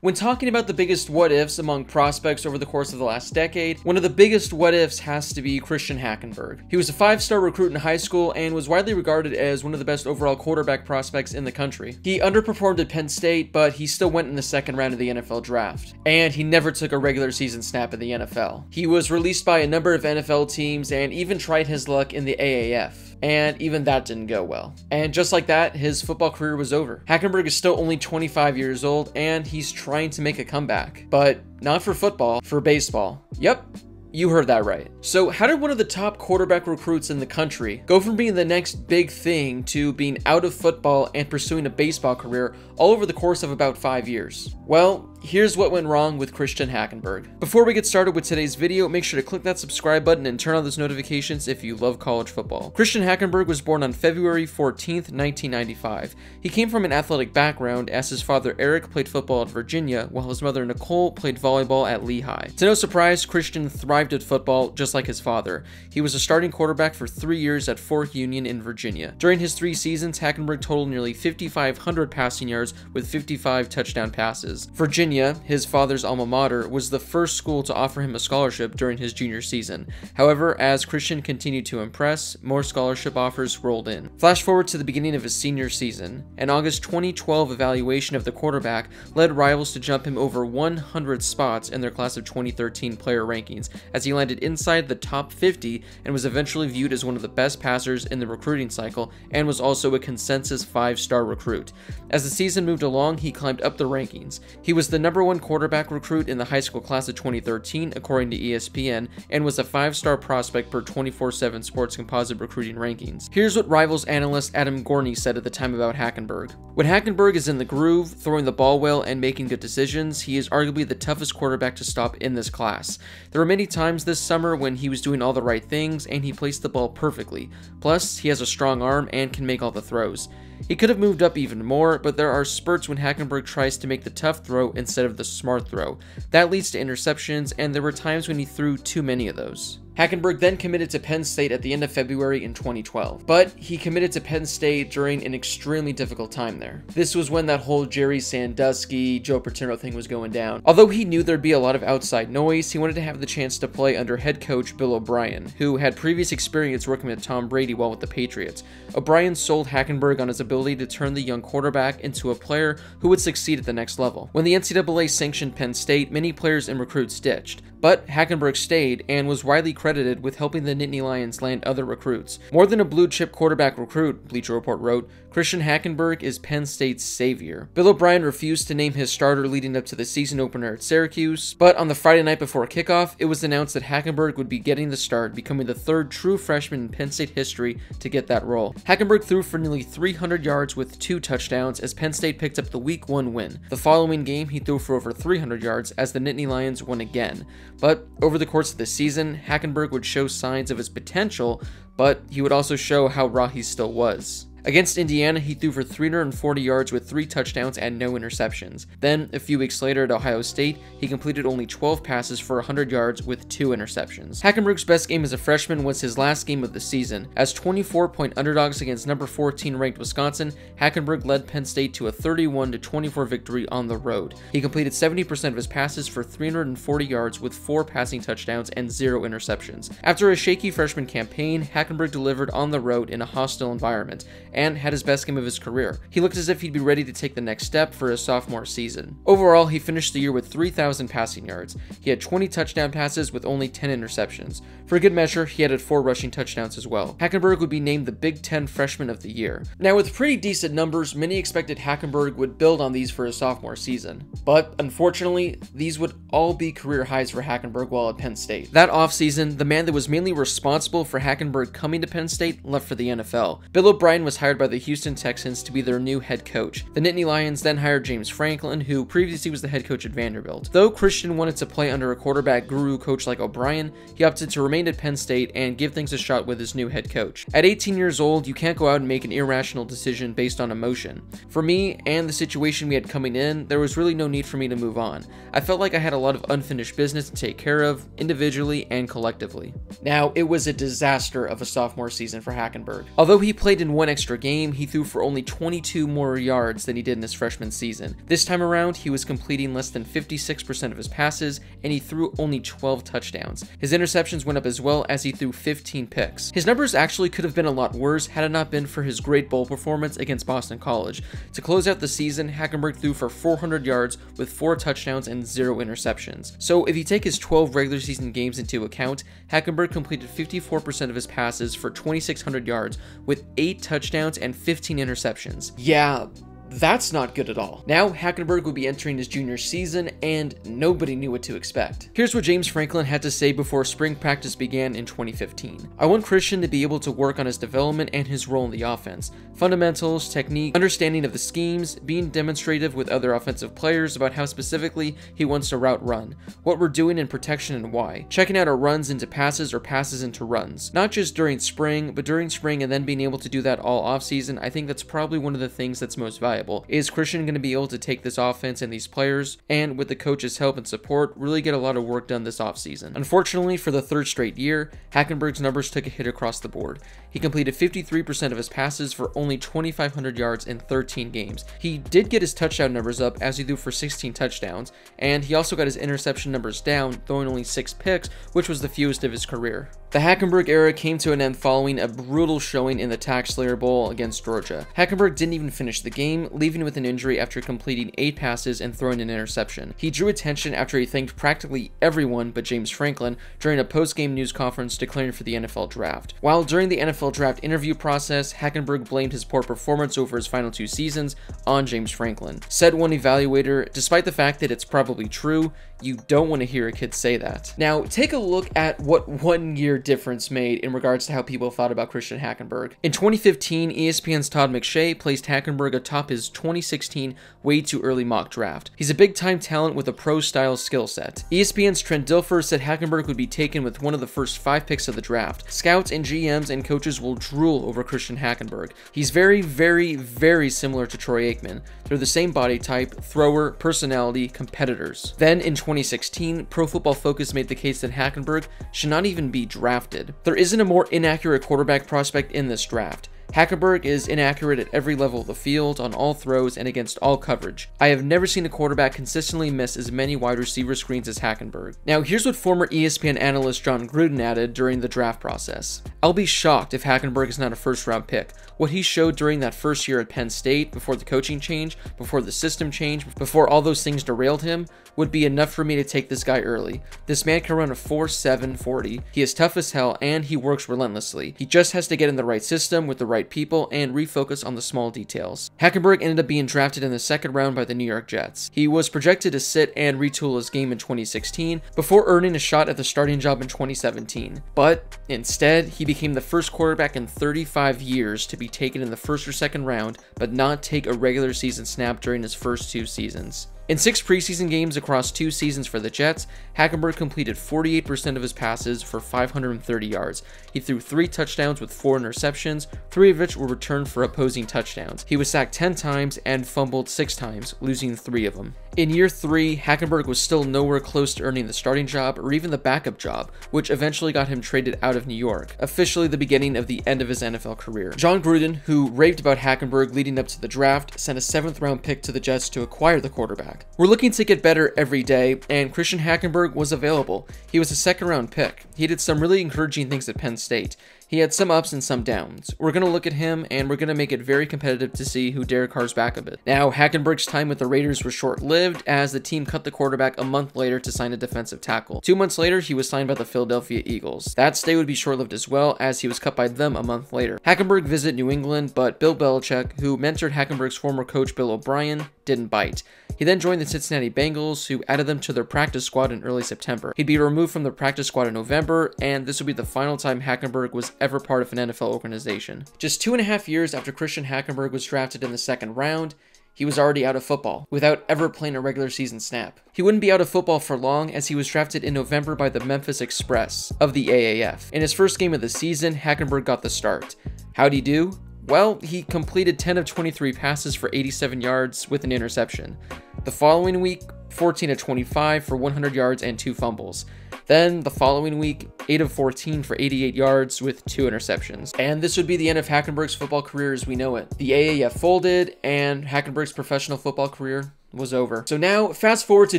When talking about the biggest what ifs among prospects over the course of the last decade, one of the biggest what ifs has to be Christian Hackenberg. He was a five star recruit in high school and was widely regarded as one of the best overall quarterback prospects in the country. He underperformed at Penn State, but he still went in the second round of the NFL draft. And he never took a regular season snap in the NFL. He was released by a number of NFL teams and even tried his luck in the AAF and even that didn't go well. And just like that, his football career was over. Hackenberg is still only 25 years old, and he's trying to make a comeback. But not for football, for baseball. Yep, you heard that right. So, how did one of the top quarterback recruits in the country go from being the next big thing to being out of football and pursuing a baseball career all over the course of about five years? Well, here's what went wrong with Christian Hackenberg. Before we get started with today's video, make sure to click that subscribe button and turn on those notifications if you love college football. Christian Hackenberg was born on February 14, 1995. He came from an athletic background as his father Eric played football at Virginia while his mother Nicole played volleyball at Lehigh. To no surprise, Christian thrived at football just like his father. He was a starting quarterback for three years at Fork Union in Virginia. During his three seasons, Hackenberg totaled nearly 5,500 passing yards with 55 touchdown passes. Virginia, his father's alma mater, was the first school to offer him a scholarship during his junior season. However, as Christian continued to impress, more scholarship offers rolled in. Flash forward to the beginning of his senior season. An August 2012 evaluation of the quarterback led rivals to jump him over 100 spots in their class of 2013 player rankings, as he landed inside the top 50 and was eventually viewed as one of the best passers in the recruiting cycle and was also a consensus 5-star recruit. As the season moved along, he climbed up the rankings. He was the number one quarterback recruit in the high school class of 2013, according to ESPN, and was a five star prospect per 24 7 Sports Composite recruiting rankings. Here's what Rivals analyst Adam Gorney said at the time about Hackenberg. When Hackenberg is in the groove, throwing the ball well, and making good decisions, he is arguably the toughest quarterback to stop in this class. There were many times this summer when he was doing all the right things and he placed the ball perfectly. Plus, he has a strong arm and can make all the throws. He could have moved up even more, but there are spurts when Hackenberg tries to make the tough throw instead of the smart throw. That leads to interceptions, and there were times when he threw too many of those. Hackenberg then committed to Penn State at the end of February in 2012, but he committed to Penn State during an extremely difficult time there. This was when that whole Jerry Sandusky, Joe Paterno thing was going down. Although he knew there'd be a lot of outside noise, he wanted to have the chance to play under head coach Bill O'Brien, who had previous experience working with Tom Brady while with the Patriots. O'Brien sold Hackenberg on his ability to turn the young quarterback into a player who would succeed at the next level. When the NCAA sanctioned Penn State, many players and recruits ditched. But Hackenberg stayed and was widely credited with helping the Nittany Lions land other recruits. More than a blue chip quarterback recruit, Bleacher Report wrote, Christian Hackenberg is Penn State's savior. Bill O'Brien refused to name his starter leading up to the season opener at Syracuse, but on the Friday night before kickoff, it was announced that Hackenberg would be getting the start, becoming the third true freshman in Penn State history to get that role. Hackenberg threw for nearly 300 yards with two touchdowns as Penn State picked up the Week 1 win. The following game, he threw for over 300 yards as the Nittany Lions won again. But over the course of the season, Hackenberg would show signs of his potential, but he would also show how raw he still was. Against Indiana, he threw for 340 yards with three touchdowns and no interceptions. Then, a few weeks later at Ohio State, he completed only 12 passes for 100 yards with two interceptions. Hackenberg's best game as a freshman was his last game of the season. As 24-point underdogs against number 14 ranked Wisconsin, Hackenberg led Penn State to a 31-24 victory on the road. He completed 70% of his passes for 340 yards with four passing touchdowns and zero interceptions. After a shaky freshman campaign, Hackenberg delivered on the road in a hostile environment and had his best game of his career. He looked as if he'd be ready to take the next step for his sophomore season. Overall, he finished the year with 3,000 passing yards. He had 20 touchdown passes with only 10 interceptions. For a good measure, he added 4 rushing touchdowns as well. Hackenberg would be named the Big Ten Freshman of the Year. Now, with pretty decent numbers, many expected Hackenberg would build on these for his sophomore season. But unfortunately, these would all be career highs for Hackenberg while at Penn State. That offseason, the man that was mainly responsible for Hackenberg coming to Penn State left for the NFL. Bill O'Brien was hired by the Houston Texans to be their new head coach. The Nittany Lions then hired James Franklin, who previously was the head coach at Vanderbilt. Though Christian wanted to play under a quarterback guru coach like O'Brien, he opted to remain at Penn State and give things a shot with his new head coach. At 18 years old, you can't go out and make an irrational decision based on emotion. For me and the situation we had coming in, there was really no need for me to move on. I felt like I had a lot of unfinished business to take care of, individually and collectively. Now, it was a disaster of a sophomore season for Hackenberg. Although he played in one extra extra game, he threw for only 22 more yards than he did in his freshman season. This time around, he was completing less than 56% of his passes, and he threw only 12 touchdowns. His interceptions went up as well as he threw 15 picks. His numbers actually could have been a lot worse had it not been for his great bowl performance against Boston College. To close out the season, Hackenberg threw for 400 yards with 4 touchdowns and 0 interceptions. So if you take his 12 regular season games into account, Hackenberg completed 54% of his passes for 2,600 yards with 8 touchdowns and 15 interceptions. Yeah, that's not good at all. Now, Hackenberg would be entering his junior season, and nobody knew what to expect. Here's what James Franklin had to say before spring practice began in 2015. I want Christian to be able to work on his development and his role in the offense. Fundamentals, technique, understanding of the schemes, being demonstrative with other offensive players about how specifically he wants to route run, what we're doing in protection and why, checking out our runs into passes or passes into runs. Not just during spring, but during spring and then being able to do that all offseason, I think that's probably one of the things that's most valuable viable. Is Christian going to be able to take this offense and these players, and with the coach's help and support, really get a lot of work done this offseason? Unfortunately, for the third straight year, Hackenberg's numbers took a hit across the board. He completed 53% of his passes for only 2,500 yards in 13 games. He did get his touchdown numbers up as he threw for 16 touchdowns, and he also got his interception numbers down, throwing only 6 picks, which was the fewest of his career. The Hackenberg era came to an end following a brutal showing in the TaxSlayer Bowl against Georgia. Hackenberg didn't even finish the leaving with an injury after completing 8 passes and throwing an interception. He drew attention after he thanked practically everyone but James Franklin during a post-game news conference declaring for the NFL draft. While during the NFL draft interview process, Hackenberg blamed his poor performance over his final two seasons on James Franklin. Said one evaluator, despite the fact that it's probably true, you don't want to hear a kid say that. Now, take a look at what one year difference made in regards to how people thought about Christian Hackenberg. In 2015, ESPN's Todd McShay placed Hackenberg atop his 2016 way too early mock draft. He's a big time talent with a pro style skill set. ESPN's Trent Dilfer said Hackenberg would be taken with one of the first five picks of the draft. Scouts and GMs and coaches will drool over Christian Hackenberg. He's very, very, very similar to Troy Aikman. They're the same body type, thrower, personality, competitors. Then in 2016, Pro Football Focus made the case that Hackenberg should not even be drafted. There isn't a more inaccurate quarterback prospect in this draft. Hackenberg is inaccurate at every level of the field, on all throws, and against all coverage. I have never seen a quarterback consistently miss as many wide receiver screens as Hackenberg. Now, here's what former ESPN analyst Jon Gruden added during the draft process. I'll be shocked if Hackenberg is not a first round pick. What he showed during that first year at Penn State, before the coaching change, before the system change, before all those things derailed him, would be enough for me to take this guy early. This man can run a 4.7 40. He is tough as hell and he works relentlessly. He just has to get in the right system with the right people and refocus on the small details. Hackenberg ended up being drafted in the second round by the New York Jets. He was projected to sit and retool his game in 2016 before earning a shot at the starting job in 2017. But instead, he became the first quarterback in 35 years to be taken in the first or second round, but not take a regular season snap during his first two seasons. In six preseason games across two seasons for the Jets, Hackenberg completed 48% of his passes for 530 yards. He threw three touchdowns with four interceptions, three of which were returned for opposing touchdowns. He was sacked 10 times and fumbled six times, losing three of them. In year three, Hackenberg was still nowhere close to earning the starting job or even the backup job, which eventually got him traded out of New York, officially the beginning of the end of his NFL career. Jon Gruden, who raved about Hackenberg leading up to the draft, sent a seventh round pick to the Jets to acquire the quarterback. We're looking to get better every day, and Christian Hackenberg was available. He was a second round pick. He did some really encouraging things at Penn State. He had some ups and some downs. We're going to look at him, and we're going to make it very competitive to see who Derek Carr's back a bit. Now, Hackenberg's time with the Raiders was short-lived, as the team cut the quarterback a month later to sign a defensive tackle. Two months later, he was signed by the Philadelphia Eagles. That stay would be short-lived as well, as he was cut by them a month later. Hackenberg visited New England, but Bill Belichick, who mentored Hackenberg's former coach Bill O'Brien, didn't bite. He then joined the Cincinnati Bengals, who added them to their practice squad in early September. He'd be removed from the practice squad in November, and this would be the final time Hackenberg was ever part of an NFL organization. Just two and a half years after Christian Hackenberg was drafted in the second round, he was already out of football, without ever playing a regular season snap. He wouldn't be out of football for long as he was drafted in November by the Memphis Express of the AAF. In his first game of the season, Hackenberg got the start. How'd he do? Well, he completed 10 of 23 passes for 87 yards with an interception. The following week, 14 of 25 for 100 yards and two fumbles. Then the following week, 8 of 14 for 88 yards with two interceptions. And this would be the end of Hackenberg's football career as we know it. The AAF folded, and Hackenberg's professional football career was over. So now, fast forward to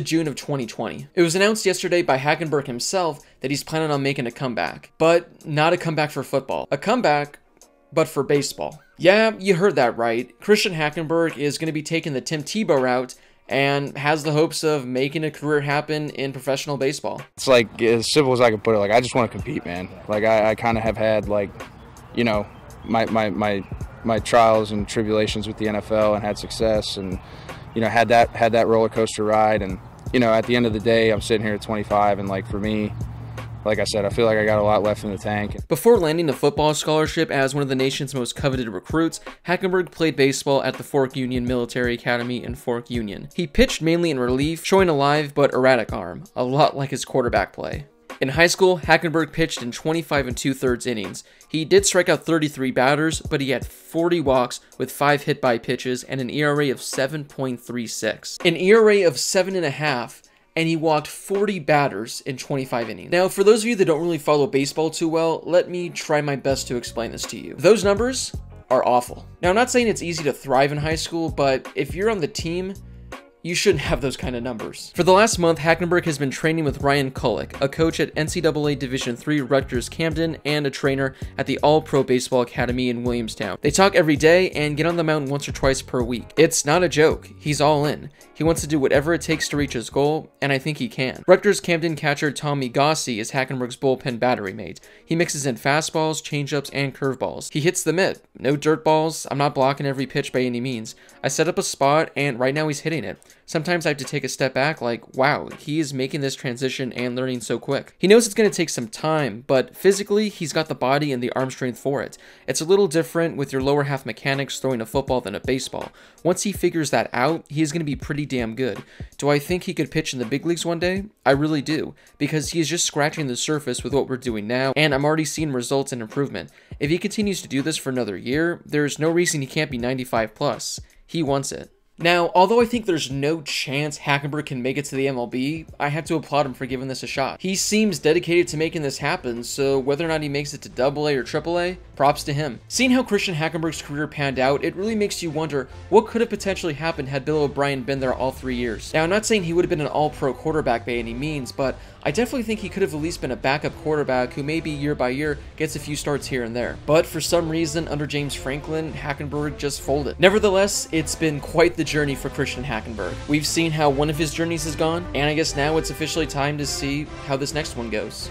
June of 2020. It was announced yesterday by Hackenberg himself that he's planning on making a comeback, but not a comeback for football. A comeback, but for baseball. Yeah, you heard that right. Christian Hackenberg is going to be taking the Tim Tebow route and has the hopes of making a career happen in professional baseball. It's like as simple as I can put it. Like I just want to compete, man. Like I, I kind of have had like, you know, my my my my trials and tribulations with the NFL and had success and you know had that had that roller coaster ride and you know at the end of the day I'm sitting here at 25 and like for me like I said, I feel like I got a lot left in the tank. Before landing a football scholarship as one of the nation's most coveted recruits, Hackenberg played baseball at the Fork Union Military Academy in Fork Union. He pitched mainly in relief, showing a live but erratic arm, a lot like his quarterback play. In high school, Hackenberg pitched in 25 and two thirds innings. He did strike out 33 batters, but he had 40 walks with 5 hit by pitches and an ERA of 7.36. An ERA of 7.5 and he walked 40 batters in 25 innings. Now, for those of you that don't really follow baseball too well, let me try my best to explain this to you. Those numbers are awful. Now, I'm not saying it's easy to thrive in high school, but if you're on the team, you shouldn't have those kind of numbers. For the last month, Hackenberg has been training with Ryan Kulick, a coach at NCAA Division III Rutgers Camden and a trainer at the All Pro Baseball Academy in Williamstown. They talk every day and get on the mountain once or twice per week. It's not a joke. He's all in. He wants to do whatever it takes to reach his goal, and I think he can. Rutgers Camden catcher Tommy Gossi is Hackenberg's bullpen battery mate. He mixes in fastballs, changeups, and curveballs. He hits the mitt. No dirt balls. I'm not blocking every pitch by any means. I set up a spot, and right now he's hitting it. Sometimes I have to take a step back like, wow, he is making this transition and learning so quick. He knows it's going to take some time, but physically, he's got the body and the arm strength for it. It's a little different with your lower half mechanics throwing a football than a baseball. Once he figures that out, he is going to be pretty damn good. Do I think he could pitch in the big leagues one day? I really do, because he is just scratching the surface with what we're doing now, and I'm already seeing results and improvement. If he continues to do this for another year, there's no reason he can't be 95 plus. He wants it. Now, although I think there's no chance Hackenberg can make it to the MLB, I have to applaud him for giving this a shot. He seems dedicated to making this happen, so whether or not he makes it to AA or AAA, props to him. Seeing how Christian Hackenberg's career panned out, it really makes you wonder what could have potentially happened had Bill O'Brien been there all three years. Now, I'm not saying he would have been an all-pro quarterback by any means, but I definitely think he could have at least been a backup quarterback who maybe year by year gets a few starts here and there. But for some reason, under James Franklin, Hackenberg just folded. Nevertheless, it's been quite the journey for Christian Hackenberg. We've seen how one of his journeys has gone, and I guess now it's officially time to see how this next one goes.